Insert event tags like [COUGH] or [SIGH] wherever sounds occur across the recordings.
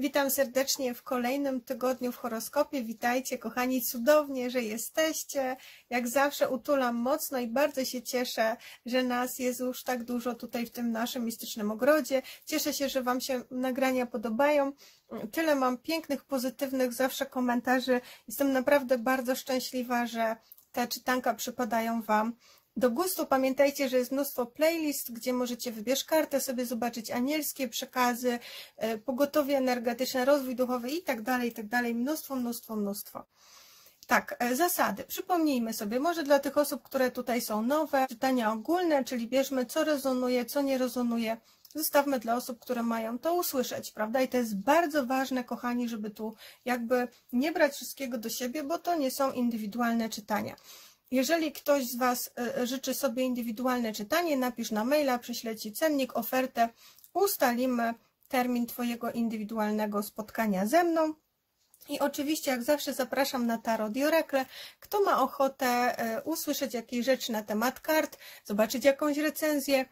Witam serdecznie w kolejnym tygodniu w horoskopie. Witajcie, kochani, cudownie, że jesteście. Jak zawsze utulam mocno i bardzo się cieszę, że nas jest już tak dużo tutaj w tym naszym mistycznym ogrodzie. Cieszę się, że Wam się nagrania podobają. Tyle mam pięknych, pozytywnych zawsze komentarzy. Jestem naprawdę bardzo szczęśliwa, że te czytanka przypadają Wam do gustu. Pamiętajcie, że jest mnóstwo playlist, gdzie możecie wybierz kartę, sobie zobaczyć anielskie przekazy, e, pogotowie energetyczne, rozwój duchowy i tak dalej, i tak dalej. Mnóstwo, mnóstwo, mnóstwo. Tak, e, zasady. Przypomnijmy sobie, może dla tych osób, które tutaj są nowe, czytania ogólne, czyli bierzmy co rezonuje, co nie rezonuje. Zostawmy dla osób, które mają to usłyszeć, prawda? I to jest bardzo ważne, kochani, żeby tu jakby nie brać wszystkiego do siebie, bo to nie są indywidualne czytania. Jeżeli ktoś z Was e, życzy sobie indywidualne czytanie, napisz na maila, przyślę Ci cennik, ofertę, ustalimy termin Twojego indywidualnego spotkania ze mną. I oczywiście, jak zawsze, zapraszam na Tarot i Oracle. Kto ma ochotę e, usłyszeć jakieś rzeczy na temat kart, zobaczyć jakąś recenzję,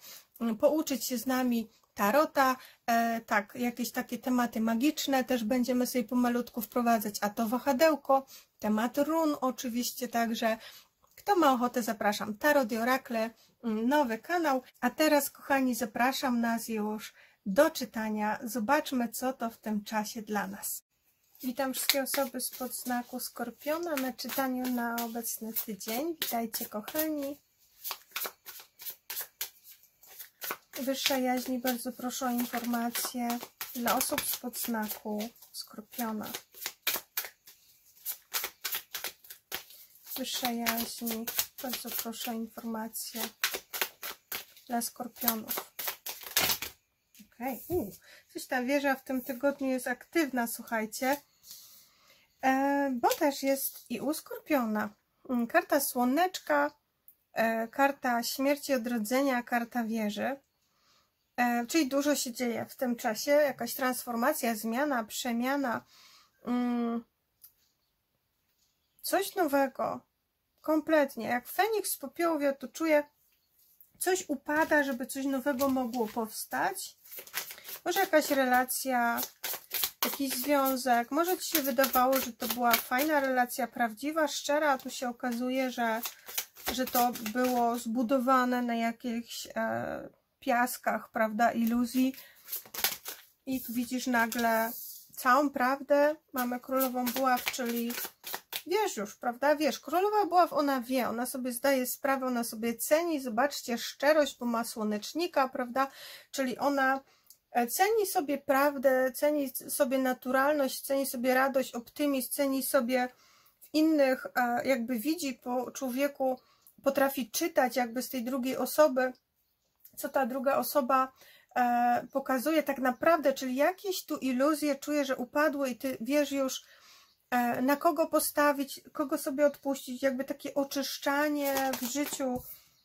pouczyć się z nami tarota, e, tak, jakieś takie tematy magiczne też będziemy sobie pomalutku wprowadzać, a to wahadełko, temat run oczywiście także, kto ma ochotę, zapraszam. Tarot i Orakle, mm, nowy kanał. A teraz, kochani, zapraszam nas już do czytania. Zobaczmy, co to w tym czasie dla nas. Witam wszystkie osoby spod znaku Skorpiona na czytaniu na obecny tydzień. Witajcie, kochani. Wyższa jaźni, bardzo proszę o informacje dla osób spod znaku Skorpiona. Wyższa jaźni. Bardzo proszę informacje dla skorpionów. Okej, okay. coś ta wieża w tym tygodniu jest aktywna, słuchajcie, e, bo też jest i u skorpiona. Mm, karta słoneczka, e, karta śmierci, odrodzenia, karta wieży. E, czyli dużo się dzieje w tym czasie, jakaś transformacja, zmiana, przemiana, mm, coś nowego, Kompletnie. Jak Feniks z popiołu to czuję, coś upada, żeby coś nowego mogło powstać. Może jakaś relacja, jakiś związek. Może Ci się wydawało, że to była fajna relacja, prawdziwa, szczera, a tu się okazuje, że, że to było zbudowane na jakichś e, piaskach, prawda, iluzji. I tu widzisz nagle całą prawdę. Mamy królową buław, czyli wiesz już, prawda? Wiesz, królowa była, ona wie, ona sobie zdaje sprawę, ona sobie ceni, zobaczcie, szczerość, bo ma słonecznika, prawda? Czyli ona e, ceni sobie prawdę, ceni sobie naturalność, ceni sobie radość, optymizm, ceni sobie w innych, e, jakby widzi po człowieku, potrafi czytać jakby z tej drugiej osoby, co ta druga osoba e, pokazuje tak naprawdę, czyli jakieś tu iluzje czuje, że upadły i ty wiesz już, na kogo postawić, kogo sobie odpuścić, jakby takie oczyszczanie w życiu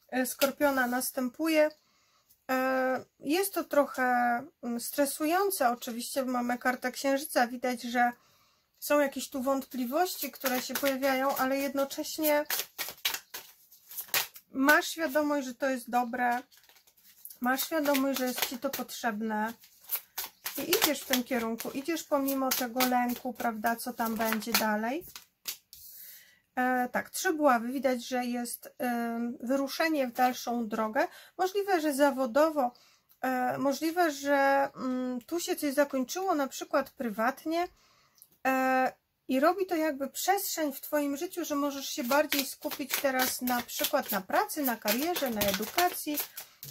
e, Skorpiona następuje. E, jest to trochę mm, stresujące, oczywiście, mamy kartę Księżyca, widać, że są jakieś tu wątpliwości, które się pojawiają, ale jednocześnie masz świadomość, że to jest dobre, masz świadomość, że jest Ci to potrzebne, i idziesz w tym kierunku, idziesz pomimo tego lęku, prawda, co tam będzie dalej. E, tak, trzy buławy, widać, że jest e, wyruszenie w dalszą drogę. Możliwe, że zawodowo, e, możliwe, że mm, tu się coś zakończyło, na przykład prywatnie e, i robi to jakby przestrzeń w Twoim życiu, że możesz się bardziej skupić teraz na przykład na pracy, na karierze, na edukacji,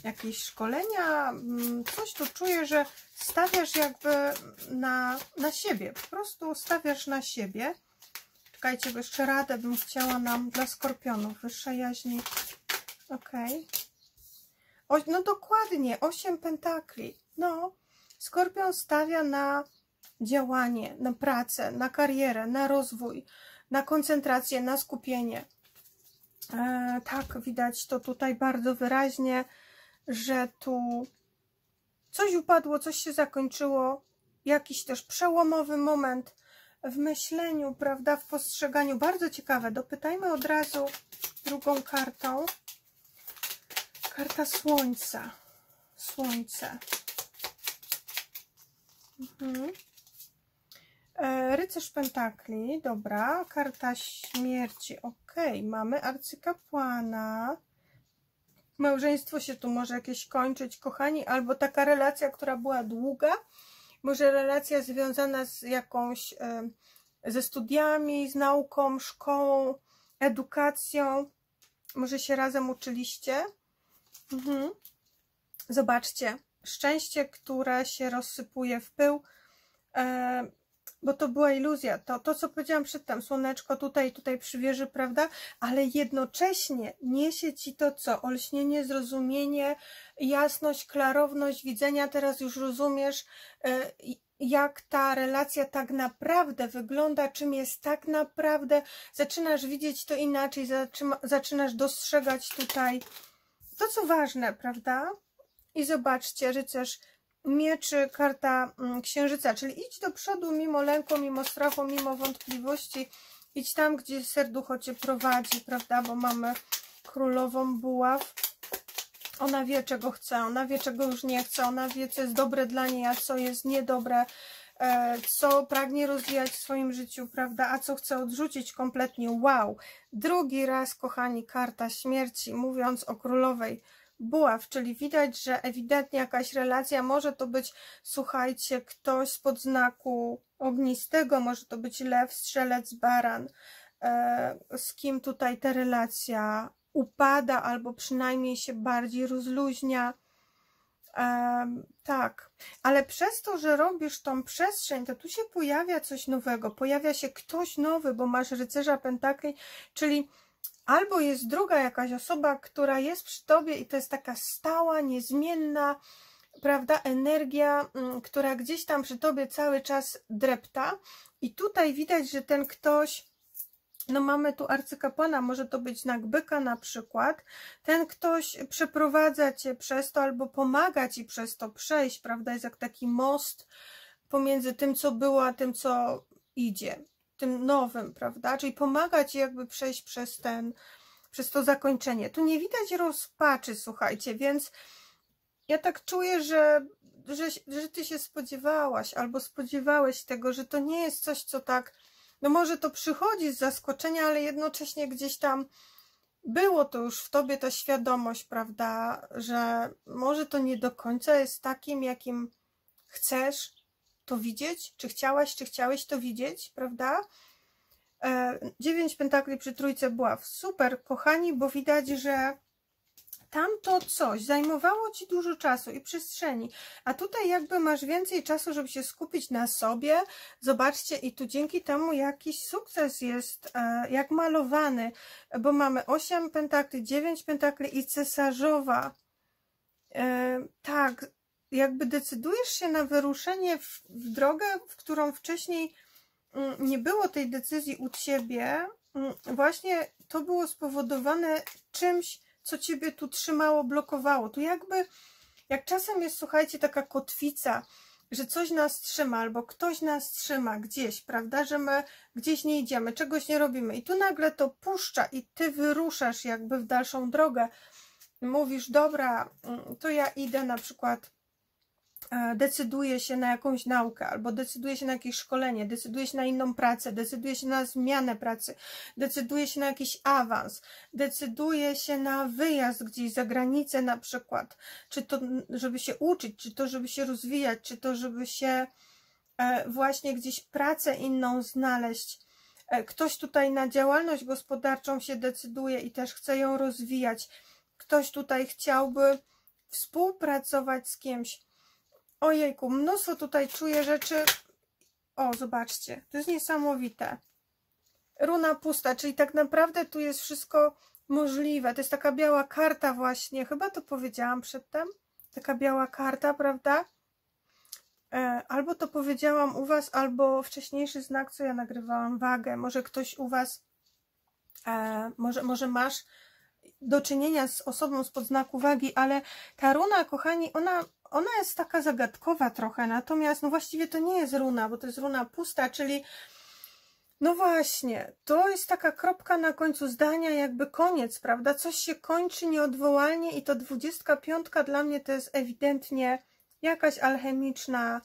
jakieś szkolenia, mm, coś tu czuję, że stawiasz jakby na, na siebie, po prostu stawiasz na siebie. Czekajcie, bo jeszcze radę bym chciała nam dla skorpionów, wyższa jaźni. Ok. O, no dokładnie, 8 pentakli. No, skorpion stawia na działanie, na pracę, na karierę, na rozwój, na koncentrację, na skupienie. E, tak, widać to tutaj bardzo wyraźnie że tu coś upadło, coś się zakończyło, jakiś też przełomowy moment w myśleniu, prawda, w postrzeganiu. Bardzo ciekawe. Dopytajmy od razu drugą kartą. Karta Słońca. Słońce. Mhm. rycerz pentakli, dobra, karta śmierci, ok, mamy arcykapłana, małżeństwo się tu może jakieś kończyć, kochani, albo taka relacja, która była długa, może relacja związana z jakąś, ze studiami, z nauką, szkołą, edukacją, może się razem uczyliście. Mhm. Zobaczcie, szczęście, które się rozsypuje w pył, e, bo to była iluzja. To, to, co powiedziałam przedtem, słoneczko tutaj, tutaj przy wieży, prawda? Ale jednocześnie niesie ci to co? Olśnienie, zrozumienie, jasność, klarowność widzenia. Teraz już rozumiesz, e, jak ta relacja tak naprawdę wygląda, czym jest tak naprawdę. Zaczynasz widzieć to inaczej, zaczynasz dostrzegać tutaj to, co ważne, prawda? I zobaczcie, rycerz mieczy, karta mm, księżyca, czyli idź do przodu mimo lęku, mimo strachu, mimo wątpliwości. Idź tam, gdzie serducho Cię prowadzi, prawda? Bo mamy królową buław. Ona wie, czego chce, ona wie, czego już nie chce, ona wie, co jest dobre dla niej, a co jest niedobre, e, co pragnie rozwijać w swoim życiu, prawda, a co chce odrzucić kompletnie. Wow! Drugi raz, kochani, karta śmierci, mówiąc o królowej buław, czyli widać, że ewidentnie jakaś relacja, może to być, słuchajcie, ktoś spod znaku ognistego, może to być lew, strzelec, baran, e, z kim tutaj ta relacja upada albo przynajmniej się bardziej rozluźnia. Um, tak, ale przez to, że robisz tą przestrzeń, to tu się pojawia coś nowego, pojawia się ktoś nowy, bo masz rycerza pentakli, czyli albo jest druga jakaś osoba, która jest przy tobie i to jest taka stała, niezmienna, prawda, energia, mm, która gdzieś tam przy tobie cały czas drepta i tutaj widać, że ten ktoś no mamy tu arcykapłana, może to być znak byka na przykład. Ten ktoś przeprowadza cię przez to albo pomaga ci przez to przejść, prawda? Jest jak taki most pomiędzy tym, co było, a tym, co idzie, tym nowym, prawda? Czyli pomaga ci jakby przejść przez ten, przez to zakończenie. Tu nie widać rozpaczy, słuchajcie, więc ja tak czuję, że, że, że ty się spodziewałaś albo spodziewałeś tego, że to nie jest coś, co tak no może to przychodzi z zaskoczenia, ale jednocześnie gdzieś tam było to już w tobie ta świadomość, prawda, że może to nie do końca jest takim, jakim chcesz to widzieć, czy chciałaś, czy chciałeś to widzieć, prawda? E, dziewięć pentakli przy trójce była super, kochani, bo widać, że tamto coś zajmowało Ci dużo czasu i przestrzeni, a tutaj jakby masz więcej czasu, żeby się skupić na sobie. Zobaczcie, i tu dzięki temu jakiś sukces jest e, jak malowany, bo mamy 8 pentakli, 9 pentakli i cesarzowa. E, tak, jakby decydujesz się na wyruszenie w, w drogę, w którą wcześniej mm, nie było tej decyzji u Ciebie, mm, właśnie to było spowodowane czymś, co ciebie tu trzymało, blokowało. Tu jakby, jak czasem jest, słuchajcie, taka kotwica, że coś nas trzyma, albo ktoś nas trzyma gdzieś, prawda, że my gdzieś nie idziemy, czegoś nie robimy i tu nagle to puszcza i ty wyruszasz jakby w dalszą drogę. Mówisz, dobra, mm, to ja idę na przykład decyduje się na jakąś naukę, albo decyduje się na jakieś szkolenie, decyduje się na inną pracę, decyduje się na zmianę pracy, decyduje się na jakiś awans, decyduje się na wyjazd gdzieś za granicę na przykład, czy to żeby się uczyć, czy to żeby się rozwijać, czy to żeby się e, właśnie gdzieś pracę inną znaleźć. E, ktoś tutaj na działalność gospodarczą się decyduje i też chce ją rozwijać. Ktoś tutaj chciałby współpracować z kimś, Ojejku, mnóstwo tutaj czuję rzeczy. O, zobaczcie, to jest niesamowite. Runa pusta, czyli tak naprawdę tu jest wszystko możliwe. To jest taka biała karta właśnie, chyba to powiedziałam przedtem. Taka biała karta, prawda? E, albo to powiedziałam u Was, albo wcześniejszy znak, co ja nagrywałam, wagę. Może ktoś u Was, e, może, może masz do czynienia z osobą spod znaku wagi, ale ta runa, kochani, ona ona jest taka zagadkowa trochę, natomiast no właściwie to nie jest runa, bo to jest runa pusta, czyli no właśnie, to jest taka kropka na końcu zdania, jakby koniec, prawda? Coś się kończy nieodwołalnie i to dwudziestka piątka dla mnie to jest ewidentnie jakaś alchemiczna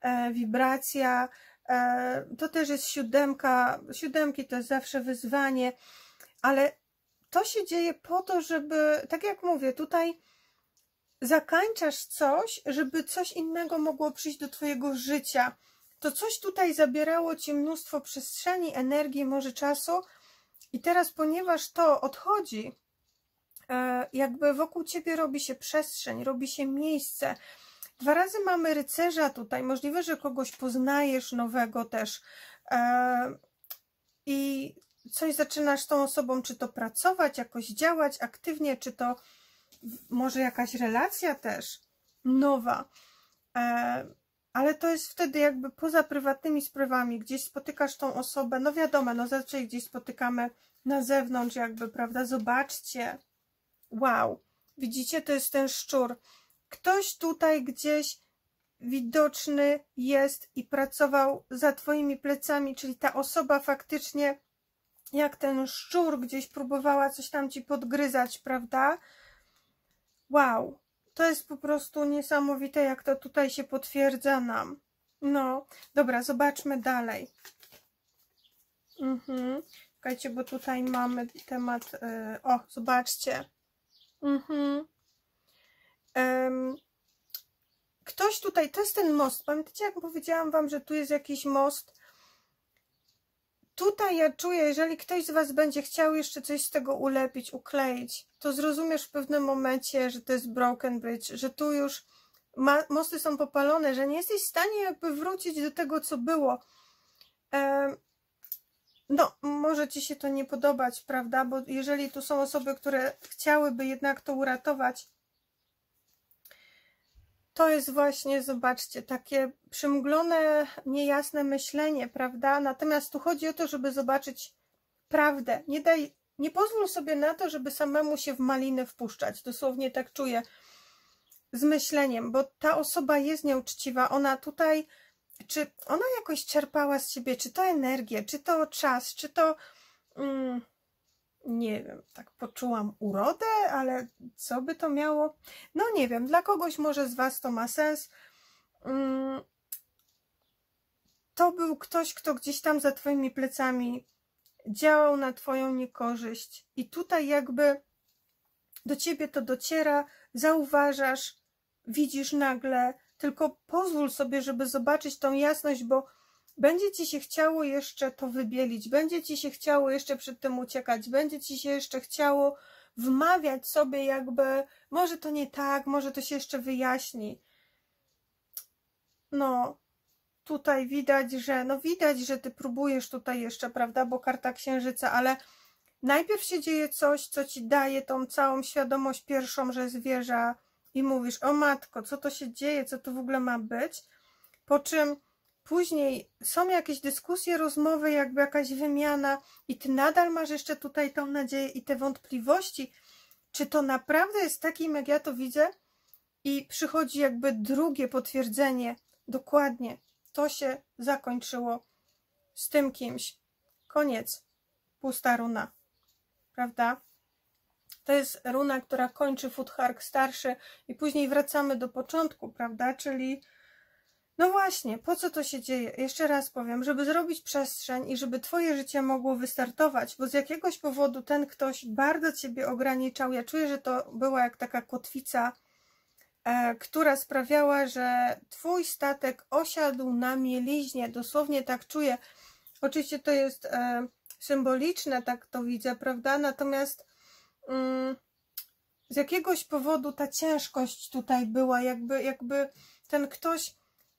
e, wibracja, E, to też jest siódemka. Siódemki to jest zawsze wyzwanie, ale to się dzieje po to, żeby, tak jak mówię, tutaj zakańczasz coś, żeby coś innego mogło przyjść do Twojego życia. To coś tutaj zabierało Ci mnóstwo przestrzeni, energii, może czasu. I teraz, ponieważ to odchodzi, e, jakby wokół Ciebie robi się przestrzeń, robi się miejsce. Dwa razy mamy rycerza tutaj. Możliwe, że kogoś poznajesz nowego też. E, I coś zaczynasz z tą osobą, czy to pracować, jakoś działać aktywnie, czy to może jakaś relacja też nowa. E, ale to jest wtedy jakby poza prywatnymi sprawami, gdzieś spotykasz tą osobę, no wiadomo, no zazwyczaj gdzieś spotykamy na zewnątrz jakby, prawda, zobaczcie, wow, widzicie, to jest ten szczur, ktoś tutaj gdzieś widoczny jest i pracował za twoimi plecami, czyli ta osoba faktycznie jak ten szczur gdzieś próbowała coś tam ci podgryzać, prawda? Wow, to jest po prostu niesamowite, jak to tutaj się potwierdza nam. No, dobra, zobaczmy dalej. Mhm. Czekajcie, bo tutaj mamy temat. Yy, o, zobaczcie. Mhm. Ktoś tutaj, to jest ten most. Pamiętacie, jak powiedziałam Wam, że tu jest jakiś most? Tutaj ja czuję, jeżeli ktoś z Was będzie chciał jeszcze coś z tego ulepić, ukleić, to zrozumiesz w pewnym momencie, że to jest broken bridge, że tu już mosty są popalone, że nie jesteś w stanie jakby wrócić do tego, co było. E no, może Ci się to nie podobać, prawda? Bo jeżeli tu są osoby, które chciałyby jednak to uratować, to jest właśnie, zobaczcie, takie przymglone, niejasne myślenie, prawda? Natomiast tu chodzi o to, żeby zobaczyć prawdę. Nie daj, nie pozwól sobie na to, żeby samemu się w maliny wpuszczać. Dosłownie tak czuję z myśleniem, bo ta osoba jest nieuczciwa. Ona tutaj, czy ona jakoś czerpała z siebie, czy to energię, czy to czas, czy to. Mm, nie wiem, tak poczułam urodę, ale co by to miało? No nie wiem, dla kogoś może z Was to ma sens. Mm, to był ktoś, kto gdzieś tam za Twoimi plecami działał na Twoją niekorzyść i tutaj jakby do Ciebie to dociera, zauważasz, widzisz nagle, tylko pozwól sobie, żeby zobaczyć tą jasność, bo będzie ci się chciało jeszcze to wybielić, będzie ci się chciało jeszcze przed tym uciekać, będzie ci się jeszcze chciało wmawiać sobie jakby, może to nie tak, może to się jeszcze wyjaśni. No, tutaj widać, że, no widać, że ty próbujesz tutaj jeszcze, prawda, bo karta księżyca, ale najpierw się dzieje coś, co ci daje tą całą świadomość pierwszą, że zwierza i mówisz, o matko, co to się dzieje, co to w ogóle ma być, po czym Później są jakieś dyskusje, rozmowy, jakby jakaś wymiana, i ty nadal masz jeszcze tutaj tą nadzieję i te wątpliwości, czy to naprawdę jest takim, jak ja to widzę, i przychodzi jakby drugie potwierdzenie. Dokładnie, to się zakończyło z tym kimś. Koniec. Pusta runa. Prawda? To jest runa, która kończy Futhark starszy i później wracamy do początku, prawda? Czyli no właśnie, po co to się dzieje? Jeszcze raz powiem, żeby zrobić przestrzeń i żeby Twoje życie mogło wystartować, bo z jakiegoś powodu ten ktoś bardzo Ciebie ograniczał. Ja czuję, że to była jak taka kotwica, e, która sprawiała, że Twój statek osiadł na mieliźnie. Dosłownie tak czuję. Oczywiście to jest e, symboliczne, tak to widzę, prawda? Natomiast mm, z jakiegoś powodu ta ciężkość tutaj była, jakby, jakby ten ktoś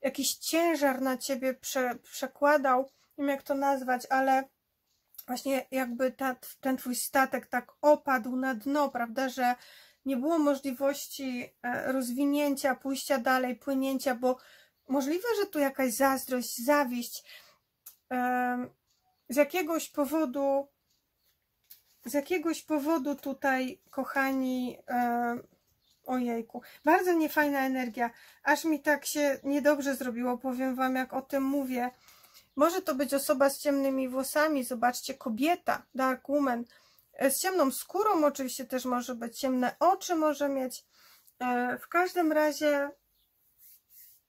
jakiś ciężar na ciebie prze, przekładał, nie wiem jak to nazwać, ale właśnie jakby ta, ten twój statek tak opadł na dno, prawda, że nie było możliwości e, rozwinięcia, pójścia dalej, płynięcia, bo możliwe, że tu jakaś zazdrość, zawiść z jakiegoś powodu z jakiegoś powodu tutaj, kochani, Ojejku, bardzo niefajna energia. Aż mi tak się niedobrze zrobiło, powiem Wam, jak o tym mówię. Może to być osoba z ciemnymi włosami, zobaczcie, kobieta, dark woman, e, z ciemną skórą oczywiście też może być, ciemne oczy może mieć. E, w każdym razie,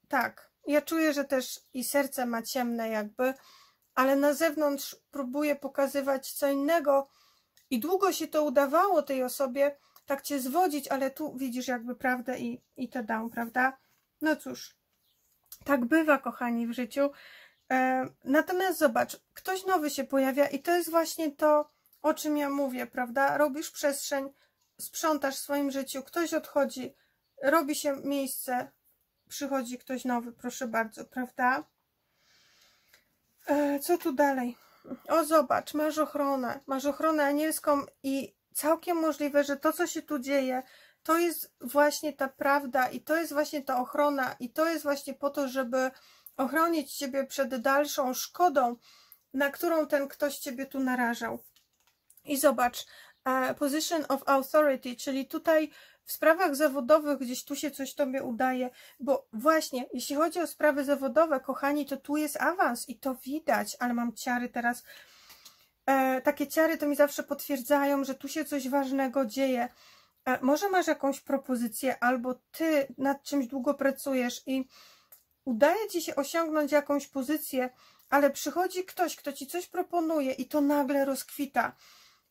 tak, Ja czuję, że też i serce ma ciemne jakby, ale na zewnątrz próbuje pokazywać co innego. I długo się to udawało tej osobie tak cię zwodzić, ale tu widzisz jakby prawdę i, i to dam, prawda? No cóż, tak bywa, kochani, w życiu. E, natomiast zobacz, ktoś nowy się pojawia i to jest właśnie to, o czym ja mówię, prawda? Robisz przestrzeń, sprzątasz w swoim życiu, ktoś odchodzi, robi się miejsce, przychodzi ktoś nowy, proszę bardzo, prawda? E, co tu dalej? O, zobacz, masz ochronę, masz ochronę anielską i całkiem możliwe, że to, co się tu dzieje, to jest właśnie ta prawda i to jest właśnie ta ochrona i to jest właśnie po to, żeby ochronić Ciebie przed dalszą szkodą, na którą ten ktoś Ciebie tu narażał. I zobacz, uh, position of authority, czyli tutaj w sprawach zawodowych gdzieś tu się coś Tobie udaje, bo właśnie, jeśli chodzi o sprawy zawodowe, kochani, to tu jest awans i to widać, ale mam ciary teraz. E, takie ciary to mi zawsze potwierdzają, że tu się coś ważnego dzieje. E, może masz jakąś propozycję, albo Ty nad czymś długo pracujesz i udaje Ci się osiągnąć jakąś pozycję, ale przychodzi ktoś, kto Ci coś proponuje i to nagle rozkwita.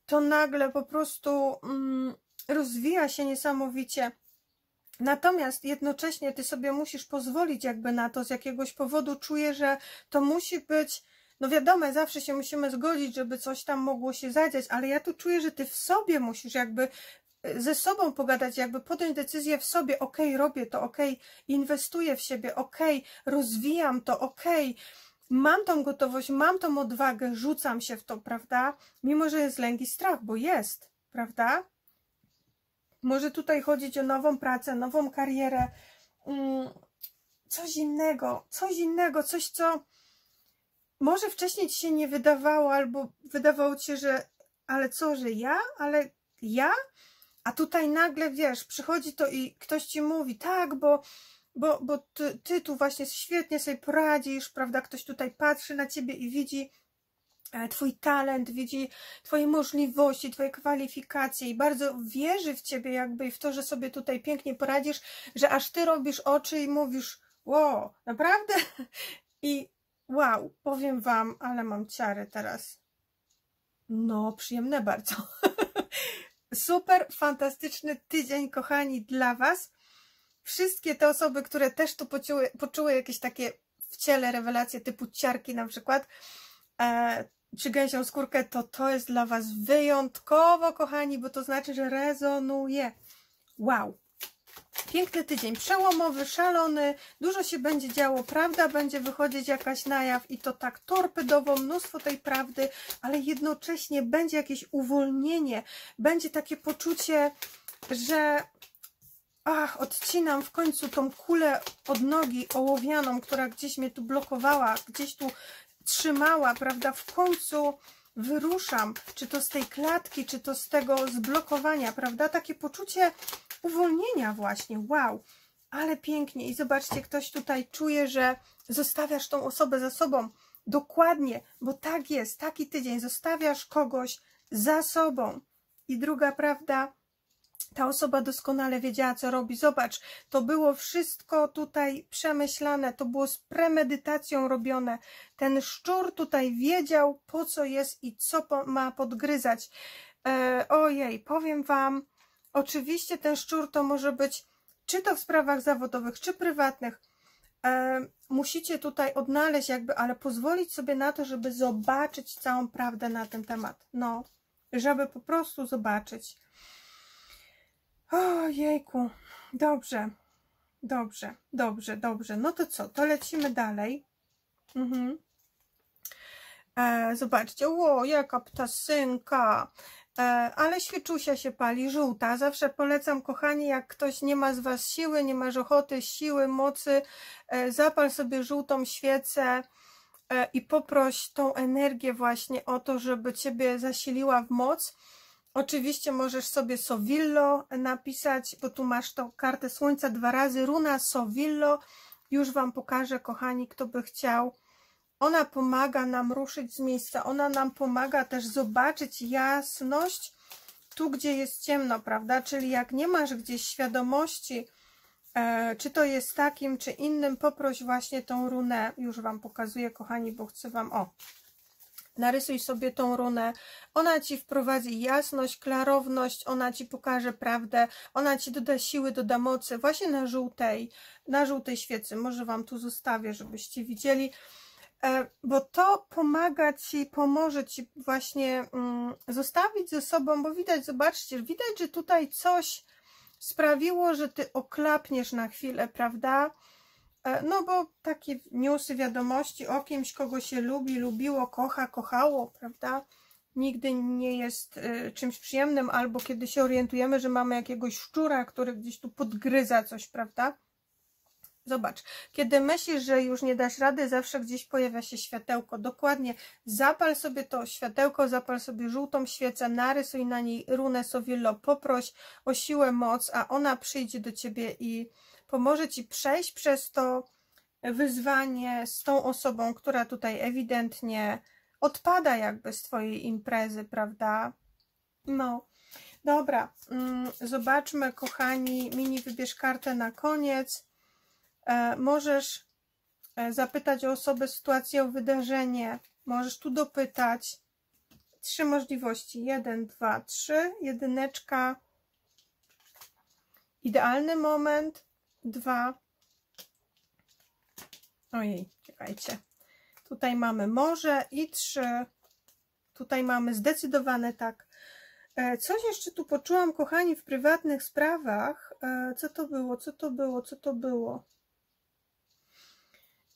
To nagle po prostu mm, rozwija się niesamowicie. Natomiast jednocześnie ty sobie musisz pozwolić jakby na to, z jakiegoś powodu czuję, że to musi być, no wiadomo, zawsze się musimy zgodzić, żeby coś tam mogło się zadziać, ale ja tu czuję, że ty w sobie musisz jakby e, ze sobą pogadać, jakby podjąć decyzję w sobie, ok, robię to, ok, inwestuję w siebie, ok, rozwijam to, ok, mam tą gotowość, mam tą odwagę, rzucam się w to, prawda? Mimo, że jest lęk i strach, bo jest, prawda? Może tutaj chodzić o nową pracę, nową karierę, mm, coś innego, coś innego, coś co może wcześniej ci się nie wydawało, albo wydawało ci się, że ale co, że ja? Ale ja? A tutaj nagle, wiesz, przychodzi to i ktoś ci mówi, tak, bo, bo, bo ty, ty tu właśnie świetnie sobie poradzisz, prawda? Ktoś tutaj patrzy na ciebie i widzi, E, twój talent, widzi Twoje możliwości, Twoje kwalifikacje i bardzo wierzy w Ciebie jakby w to, że sobie tutaj pięknie poradzisz, że aż Ty robisz oczy i mówisz wow, naprawdę? [LAUGHS] I wow, powiem Wam, ale mam ciary teraz. No, przyjemne bardzo. [LAUGHS] Super, fantastyczny tydzień, kochani, dla Was. Wszystkie te osoby, które też tu poczuły, poczuły jakieś takie w ciele rewelacje typu ciarki na przykład, e, czy gęsią skórkę, to to jest dla Was wyjątkowo, kochani, bo to znaczy, że rezonuje. Wow! Piękny tydzień, przełomowy, szalony, dużo się będzie działo, prawda będzie wychodzić jakaś na jaw i to tak torpedowo, mnóstwo tej prawdy, ale jednocześnie będzie jakieś uwolnienie, będzie takie poczucie, że ach, odcinam w końcu tą kulę od nogi ołowianą, która gdzieś mnie tu blokowała, gdzieś tu trzymała, prawda, w końcu wyruszam, czy to z tej klatki, czy to z tego zblokowania, prawda, takie poczucie uwolnienia właśnie, wow, ale pięknie. I zobaczcie, ktoś tutaj czuje, że zostawiasz tą osobę za sobą, dokładnie, bo tak jest, taki tydzień, zostawiasz kogoś za sobą. I druga prawda, ta osoba doskonale wiedziała, co robi. Zobacz, to było wszystko tutaj przemyślane, to było z premedytacją robione. Ten szczur tutaj wiedział, po co jest i co ma podgryzać. E, ojej, powiem Wam, oczywiście ten szczur to może być czy to w sprawach zawodowych, czy prywatnych. E, musicie tutaj odnaleźć jakby, ale pozwolić sobie na to, żeby zobaczyć całą prawdę na ten temat. No, żeby po prostu zobaczyć. Ojejku, dobrze, dobrze, dobrze, dobrze. No to co, to lecimy dalej. Mhm. E, zobaczcie, o, jaka ptasynka. E, ale świeczusia się pali, żółta. Zawsze polecam, kochani, jak ktoś nie ma z Was siły, nie masz ochoty, siły, mocy, e, zapal sobie żółtą świecę e, i poproś tą energię właśnie o to, żeby Ciebie zasiliła w moc Oczywiście możesz sobie Sovillo napisać, bo tu masz tą kartę Słońca dwa razy, runa Sovillo. Już Wam pokażę, kochani, kto by chciał. Ona pomaga nam ruszyć z miejsca, ona nam pomaga też zobaczyć jasność tu, gdzie jest ciemno, prawda? Czyli jak nie masz gdzieś świadomości E, czy to jest takim, czy innym, poproś właśnie tą runę. Już Wam pokazuję, kochani, bo chcę Wam, o, narysuj sobie tą runę. Ona Ci wprowadzi jasność, klarowność, ona Ci pokaże prawdę, ona Ci doda siły, doda mocy, właśnie na żółtej, na żółtej świecy. Może Wam tu zostawię, żebyście widzieli. E, bo to pomaga Ci, pomoże Ci właśnie mm, zostawić ze sobą, bo widać, zobaczcie, widać, że tutaj coś sprawiło, że Ty oklapniesz na chwilę, prawda? E, no bo takie newsy, wiadomości o kimś, kogo się lubi, lubiło, kocha, kochało, prawda? Nigdy nie jest y, czymś przyjemnym, albo kiedy się orientujemy, że mamy jakiegoś szczura, który gdzieś tu podgryza coś, prawda? Zobacz, kiedy myślisz, że już nie dasz rady, zawsze gdzieś pojawia się światełko. Dokładnie, zapal sobie to światełko, zapal sobie żółtą świecę, narysuj na niej runę Sowillo, poproś o siłę, moc, a ona przyjdzie do Ciebie i pomoże Ci przejść przez to wyzwanie z tą osobą, która tutaj ewidentnie odpada jakby z Twojej imprezy, prawda? No, dobra, mm, zobaczmy kochani, mini wybierz kartę na koniec. E, możesz e, zapytać o osobę, sytuację, o wydarzenie. Możesz tu dopytać. Trzy możliwości. Jeden, dwa, trzy. Jedyneczka. Idealny moment. Dwa. Ojej, czekajcie. Tutaj mamy morze i trzy. Tutaj mamy zdecydowane tak. E, coś jeszcze tu poczułam, kochani, w prywatnych sprawach. Co to było? Co to było? Co to było?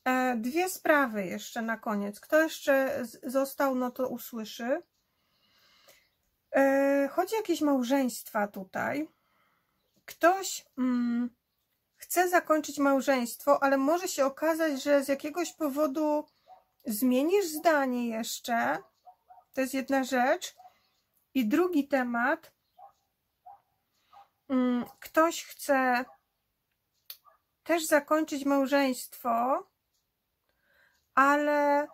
E, dwie sprawy jeszcze na koniec. Kto jeszcze został, no to usłyszy. E, chodzi o jakieś małżeństwa tutaj. Ktoś mm, chce zakończyć małżeństwo, ale może się okazać, że z jakiegoś powodu zmienisz zdanie jeszcze. To jest jedna rzecz. I drugi temat. Mm, ktoś chce też zakończyć małżeństwo, ale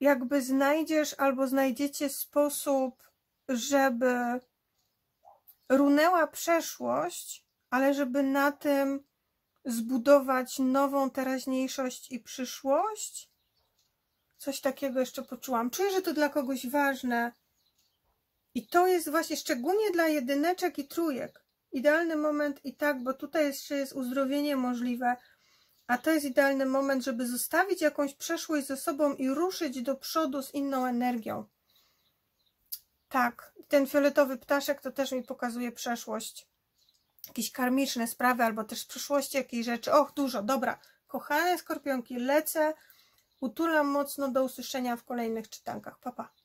jakby znajdziesz albo znajdziecie sposób, żeby runęła przeszłość, ale żeby na tym zbudować nową teraźniejszość i przyszłość. Coś takiego jeszcze poczułam. Czuję, że to dla kogoś ważne. I to jest właśnie szczególnie dla jedyneczek i trójek. Idealny moment i tak, bo tutaj jeszcze jest uzdrowienie możliwe a to jest idealny moment, żeby zostawić jakąś przeszłość ze sobą i ruszyć do przodu z inną energią. Tak, ten fioletowy ptaszek to też mi pokazuje przeszłość. Jakieś karmiczne sprawy, albo też z przyszłości jakiejś rzeczy. Och, dużo, dobra. Kochane skorpionki, lecę. Utulam mocno do usłyszenia w kolejnych czytankach. Pa, pa.